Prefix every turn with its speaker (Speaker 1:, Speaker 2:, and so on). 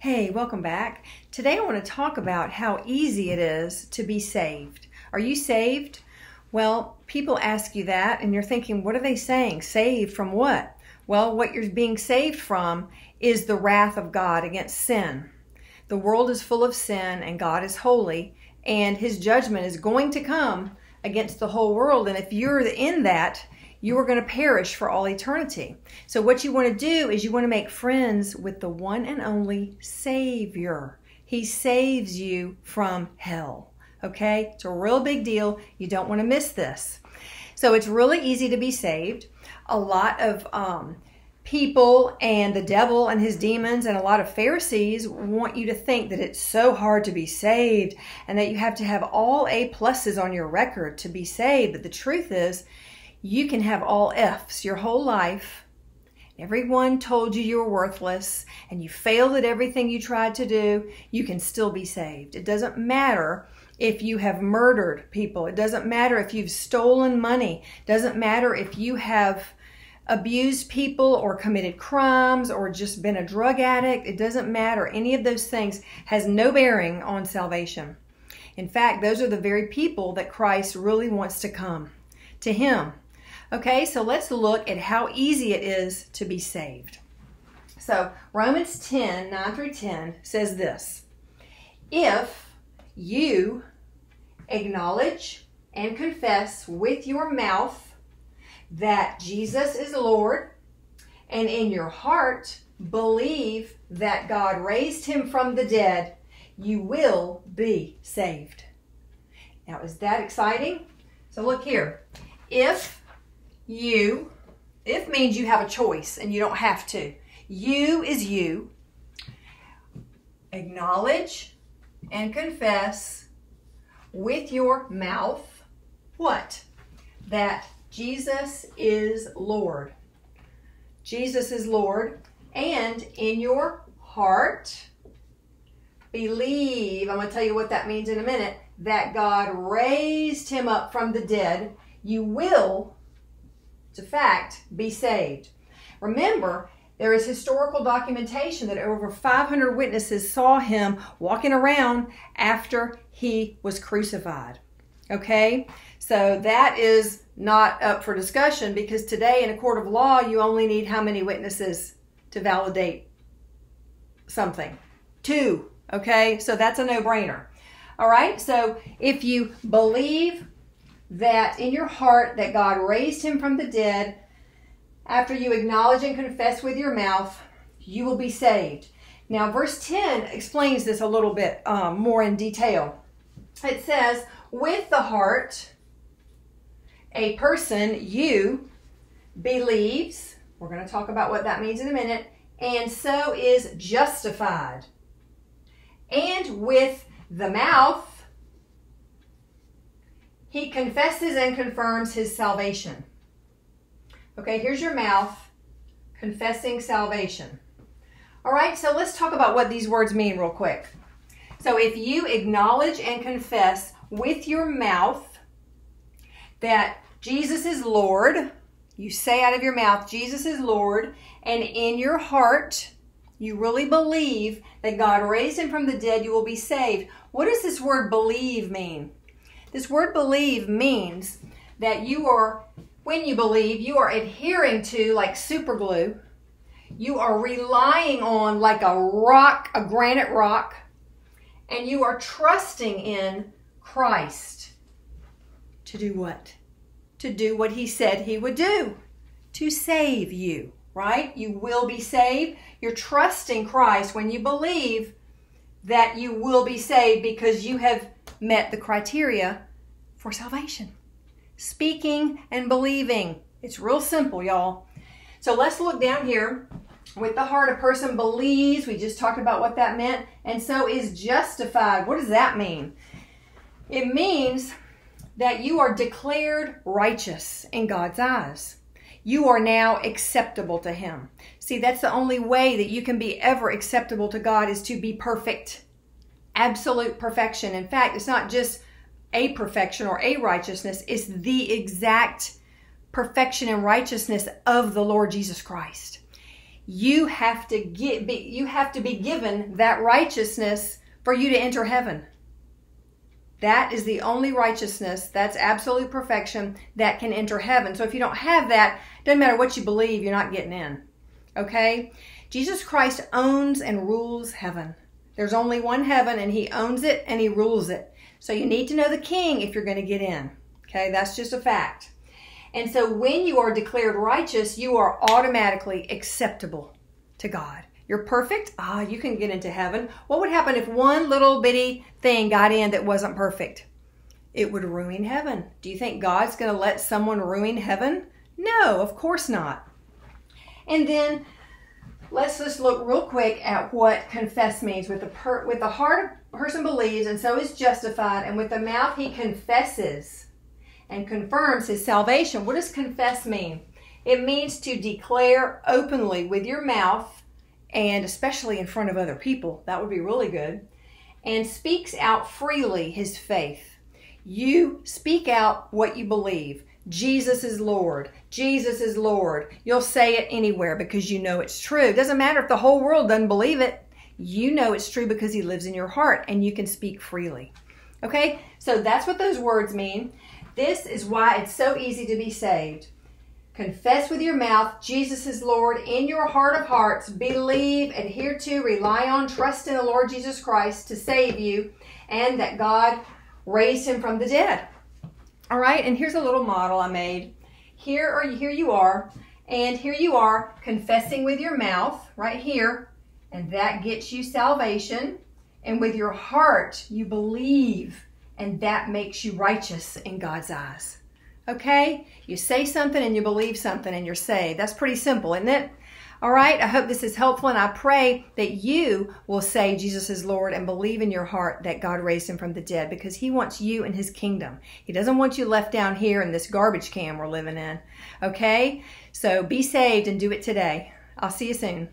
Speaker 1: Hey, welcome back. Today I want to talk about how easy it is to be saved. Are you saved? Well, people ask you that and you're thinking, what are they saying? Saved from what? Well, what you're being saved from is the wrath of God against sin. The world is full of sin and God is holy and his judgment is going to come against the whole world. And if you're in that, you are going to perish for all eternity. So, what you want to do is you want to make friends with the one and only Savior. He saves you from hell. Okay? It's a real big deal. You don't want to miss this. So, it's really easy to be saved. A lot of um, people and the devil and his demons and a lot of Pharisees want you to think that it's so hard to be saved and that you have to have all A pluses on your record to be saved. But the truth is, you can have all F's your whole life. Everyone told you you were worthless and you failed at everything you tried to do. You can still be saved. It doesn't matter if you have murdered people. It doesn't matter if you've stolen money. It doesn't matter if you have abused people or committed crimes or just been a drug addict. It doesn't matter. Any of those things has no bearing on salvation. In fact, those are the very people that Christ really wants to come to Him Okay, so let's look at how easy it is to be saved. So Romans 10 9 through 10 says this If you acknowledge and confess with your mouth that Jesus is Lord, and in your heart believe that God raised him from the dead, you will be saved. Now, is that exciting? So, look here. If you, if means you have a choice and you don't have to. You is you. Acknowledge and confess with your mouth what? That Jesus is Lord. Jesus is Lord. And in your heart, believe, I'm going to tell you what that means in a minute, that God raised him up from the dead. You will to fact, be saved. Remember, there is historical documentation that over 500 witnesses saw him walking around after he was crucified. Okay? So that is not up for discussion because today in a court of law, you only need how many witnesses to validate something? Two. Okay? So that's a no brainer. All right? So if you believe that in your heart that God raised him from the dead, after you acknowledge and confess with your mouth, you will be saved. Now, verse 10 explains this a little bit um, more in detail. It says, With the heart, a person, you, believes, we're going to talk about what that means in a minute, and so is justified. And with the mouth, he confesses and confirms his salvation. Okay, here's your mouth confessing salvation. All right, so let's talk about what these words mean real quick. So if you acknowledge and confess with your mouth that Jesus is Lord, you say out of your mouth, Jesus is Lord, and in your heart, you really believe that God raised him from the dead, you will be saved. What does this word believe mean? This word believe means that you are, when you believe, you are adhering to like super glue. You are relying on like a rock, a granite rock, and you are trusting in Christ to do what? To do what he said he would do. To save you, right? You will be saved. You're trusting Christ when you believe that you will be saved because you have met the criteria for salvation. Speaking and believing. It's real simple, y'all. So let's look down here. With the heart, a person believes. We just talked about what that meant. And so is justified. What does that mean? It means that you are declared righteous in God's eyes. You are now acceptable to Him. See, that's the only way that you can be ever acceptable to God is to be perfect absolute perfection. In fact, it's not just a perfection or a righteousness, is the exact perfection and righteousness of the Lord Jesus Christ. you have to get be, you have to be given that righteousness for you to enter heaven. That is the only righteousness, that's absolute perfection that can enter heaven. So if you don't have that, doesn't matter what you believe, you're not getting in. Okay? Jesus Christ owns and rules heaven. There's only one heaven and he owns it and he rules it. So you need to know the king if you're going to get in. Okay? That's just a fact. And so when you are declared righteous, you are automatically acceptable to God. You're perfect? Ah, you can get into heaven. What would happen if one little bitty thing got in that wasn't perfect? It would ruin heaven. Do you think God's going to let someone ruin heaven? No, of course not. And then let's just look real quick at what confess means. With the per, with the heart, person believes and so is justified, and with the mouth he confesses and confirms his salvation. What does confess mean? It means to declare openly with your mouth and especially in front of other people. That would be really good. And speaks out freely his faith. You speak out what you believe. Jesus is Lord. Jesus is Lord. You'll say it anywhere because you know it's true. It doesn't matter if the whole world doesn't believe it. You know it's true because he lives in your heart and you can speak freely. Okay? So that's what those words mean. This is why it's so easy to be saved. Confess with your mouth Jesus is Lord in your heart of hearts. Believe, and adhere to, rely on, trust in the Lord Jesus Christ to save you, and that God raised him from the dead. All right, and here's a little model I made. Here are you here you are, and here you are confessing with your mouth right here, and that gets you salvation. And with your heart, you believe and that makes you righteous in God's eyes. Okay? You say something and you believe something and you're saved. That's pretty simple, isn't it? All right, I hope this is helpful and I pray that you will say Jesus is Lord and believe in your heart that God raised him from the dead because he wants you in his kingdom. He doesn't want you left down here in this garbage can we're living in. Okay? So be saved and do it today. I'll see you soon.